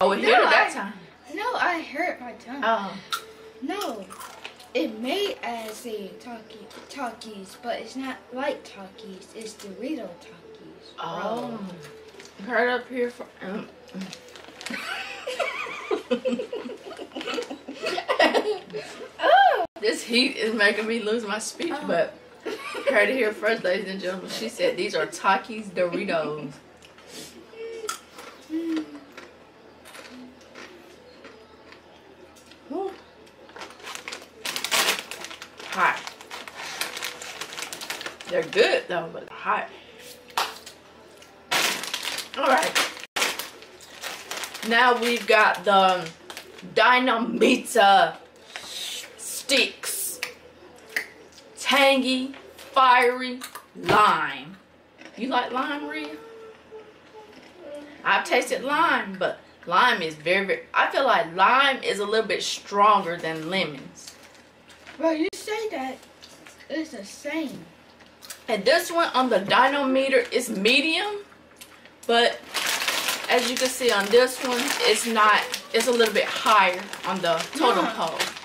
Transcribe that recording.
Oh, it No, hit it that I- time. No, I hurt my tongue. Oh. No, it made as a talkie, talkies, but it's not like talkies. It's Dorito talkies. Oh. Heard up here for. Um, Oh. this heat is making me lose my speech, but heard it here first, ladies and gentlemen. She said these are Takis Doritos. Hot. They're good though, but hot. Alright. Now we've got the Dynamita sticks. Tangy, fiery, lime. You like lime, Ria? I've tasted lime, but lime is very, very, I feel like lime is a little bit stronger than lemons. Bro, you say that it's the same. And this one on the dynometer is medium, but as you can see on this one, it's not, it's a little bit higher on the totem Mom. pole.